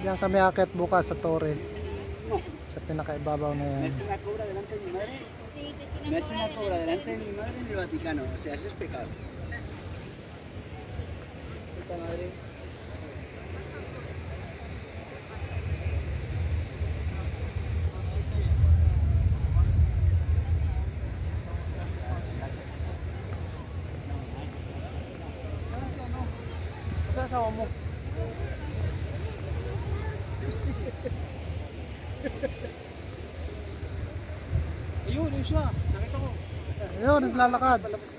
Diyan kami akit bukas sa torre. Sa pinakaibabaw na yan. Me ha hecho una cobra delante de mi madre. Sí, te Me ha hecho una cobra delante de mi madre en el Vaticano. O sea, eso es pecado. Puta madre. Sasawa mo. Ayun, yun siya. Nakita ko. Ayun, naglalakad. Palabas